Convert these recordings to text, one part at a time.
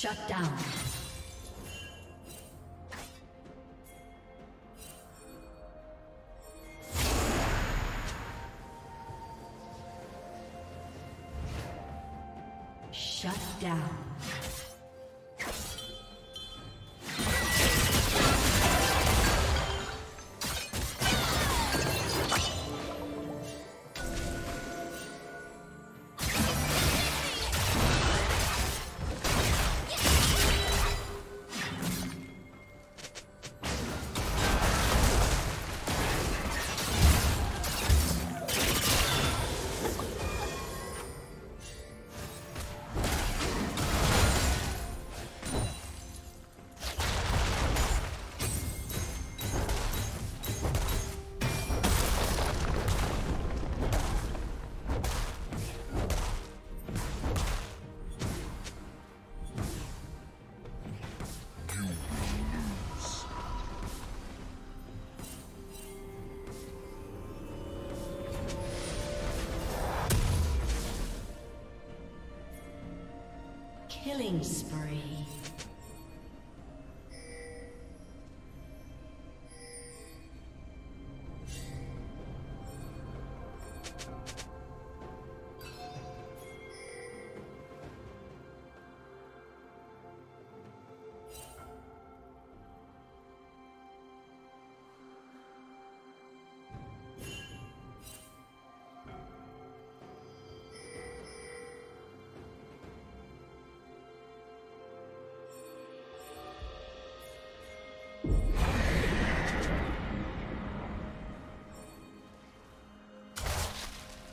Shut down. Killing spree.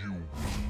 you.